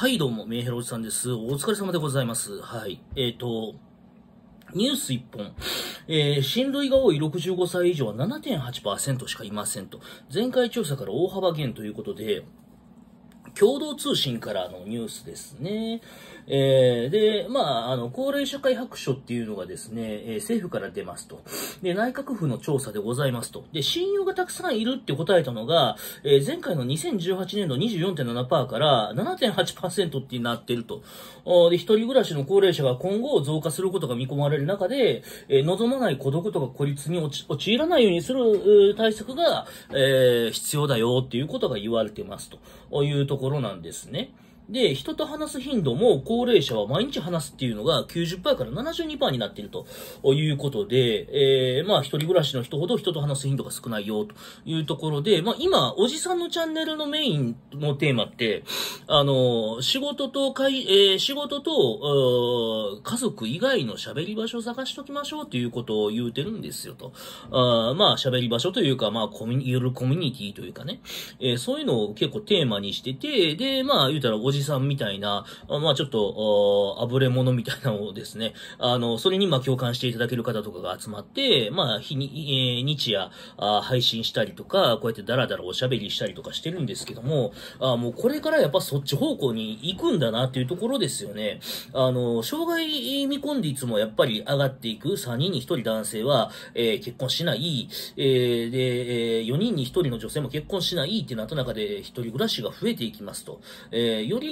はい、どうも、メンヘロおじさんです。お疲れ様でございます。はい。えっ、と、ニュース1本。えー、親類が多い65歳以上は7.8%しかいませんと。前回調査から大幅減ということで、共同通信からのニュースですね。えー、で、まあ、あの、高齢社会白書っていうのがですね、えー政府から出ますと。で、内閣府の調査でございますと。で、親友がたくさんいるって答えたのが、えー前回の2018年度24.7%から7.8%ってなってると。で、一人暮らしの高齢者が今後増加することが見込まれる中で、えー望まない孤独とか孤立に陥らないようにする対策が、えー必要だよっていうことが言われてますというところなんですね。で、人と話す頻度も高齢者は毎日話すっていうのが90%から72%になっているということで、えー、まあ一人暮らしの人ほど人と話す頻度が少ないよというところで、まあ今、おじさんのチャンネルのメインのテーマって、あの、仕事とかい、えー仕事と、家族以外の喋り場所を探しときましょうということを言うてるんですよと。あまあ喋り場所というか、まあコミュニ、ゆるコミュニティというかね、えーそういうのを結構テーマにしてて、で、まあ言うたらおじじさんみたいな、まあちょっと、あぶれ者みたいなのをですね、あの、それにまあ共感していただける方とかが集まって、まあ日に、えー日夜あ配信したりとか、こうやってダラダラおしゃべりしたりとかしてるんですけども、あもうこれからやっぱそっち方向に行くんだなっていうところですよね。あの、障害未婚率もやっぱり上がっていく。3人に1人男性は、えー結婚しない。えーで、え4人に1人の女性も結婚しないってなった中で、一人暮らしが増えていきますと。えーより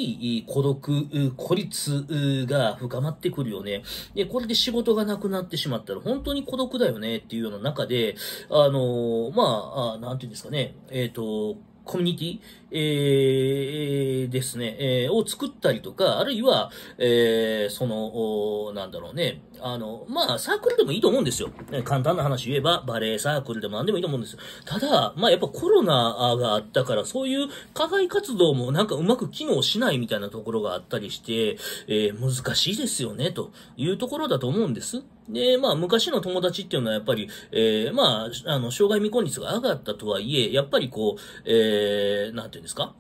孤独、孤立が深まってくるよね。で、これで仕事がなくなってしまったら本当に孤独だよねっていうような中で、あのまあ、なんていうんですかね、えっ、と、コミュニティ、えーですね、えーを作ったりとか、あるいは、えーその、なんだろうね、あの、まあ、サークルでもいいと思うんですよ。簡単な話言えば、バレエサークルでも何でもいいと思うんですよ。ただ、まあ、やっぱコロナがあったから、そういう課外活動もなんかうまく機能しないみたいなところがあったりして、えー難しいですよね、というところだと思うんです。で、まあ、昔の友達っていうのはやっぱり、えーまあ、あの、障害未婚率が上がったとはいえ、やっぱりこう、えー、なんていうんですか？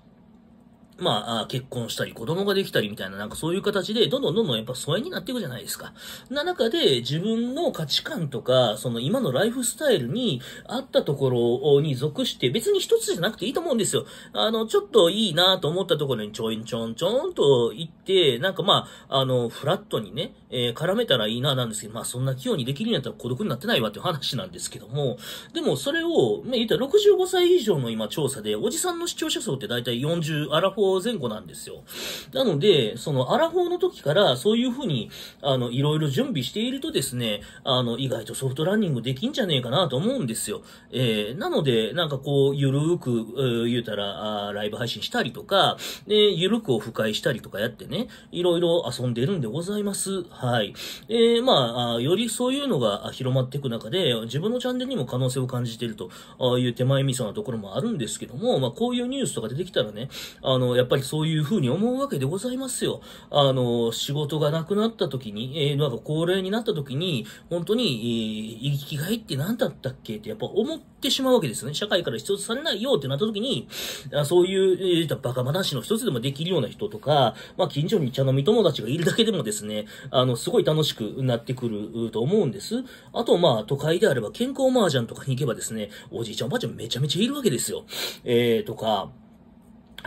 まあ、結婚したり、子供ができたりみたいな、なんかそういう形で、どんどんどんどんやっぱ疎遠になっていくじゃないですか。な中で、自分の価値観とか、その今のライフスタイルに合ったところに属して、別に一つじゃなくていいと思うんですよ。あの、ちょっといいなと思ったところにちょいちょんちょんと行って、なんかまあ、あの、フラットにね、えー絡めたらいいななんですけど、まあそんな器用にできるんやったら孤独になってないわっていう話なんですけども、でもそれを、まあ言ったら65歳以上の今調査で、おじさんの視聴者層って大体40、アラフォー前後なんですよ。なので、そのアラフォーの時からそういうふうに、あの、いろいろ準備しているとですね、あの、意外とソフトランニングできんじゃねえかなと思うんですよ。えー、なので、なんかこう、ゆるーく、えー言うたら、ライブ配信したりとか、で、ゆるくオフ会したりとかやってね、いろいろ遊んでるんでございます。はい。えー、まあ、よりそういうのが広まっていく中で、自分のチャンネルにも可能性を感じているという手前味噌なところもあるんですけども、まあ、こういうニュースとか出てきたらね、あの、やっぱりそういうふうに思うわけでございますよ。あの、仕事がなくなった時に、えー、なんか高齢になった時に、本当に、えー生きがいって何だったっけってやっぱ思ってしまうわけですよね。社会から必要とされないよってなった時に、あそういう、えー、バカ話の一つでもできるような人とか、まあ、近所に茶飲み友達がいるだけでもですね、あの、すごい楽しくなってくると思うんです。あと、まあ、都会であれば健康麻雀とかに行けばですね、おじいちゃんおばあちゃんめちゃめちゃいるわけですよ。えー、とか、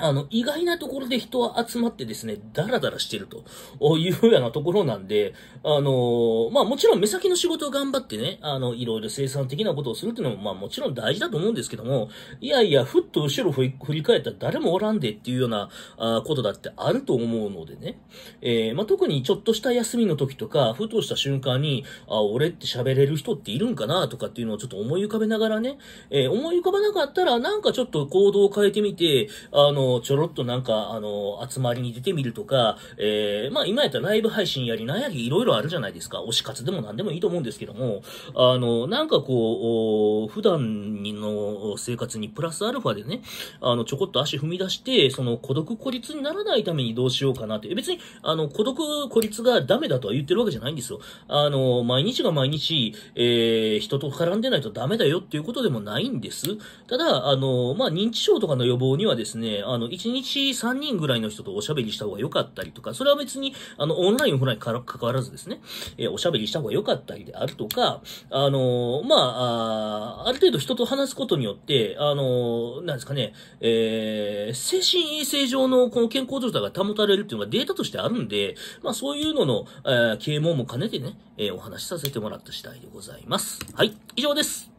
あの、意外なところで人は集まってですね、ダラダラしてるというようなところなんで、あのまあもちろん目先の仕事を頑張ってね、あの、いろいろ生産的なことをするっていうのも、まあもちろん大事だと思うんですけども、いやいや、ふっと後ろ振り返ったら誰もおらんでっていうようなあことだってあると思うのでね、えーまあ特にちょっとした休みの時とか、ふとした瞬間に、あ、俺って喋れる人っているんかなとかっていうのをちょっと思い浮かべながらね、えー思い浮かばなかったら、なんかちょっと行動を変えてみて、あの、ちょろっとなんか、あの、集まりに出てみるとか、えーまあ今やったらライブ配信やり、なんやりいろいろあるじゃないですか。推し活でも何でもいいと思うんですけども、あの、なんかこう、普段の生活にプラスアルファでね、あの、ちょこっと足踏み出して、その孤独孤立にならないためにどうしようかなって。別に、あの、孤独孤立がダメだとは言ってるわけじゃないんですよ。あの、毎日が毎日、えー人と絡んでないとダメだよっていうことでもないんです。ただ、あの、まあ、認知症とかの予防にはですね、あの、1日3人ぐらいの人とおしゃべりした方が良かったりとか、それは別に、あの、オンライン、オフラインから関わらずですね、えーおしゃべりした方が良かったりであるとか、あのーまあ、あある程度人と話すことによって、あのーなんですかね、えー精神衛生上のこの健康状態が保たれるっていうのがデータとしてあるんで、まあそういうのの、えー啓蒙も兼ねてね、えーお話しさせてもらった次第でございます。はい、以上です。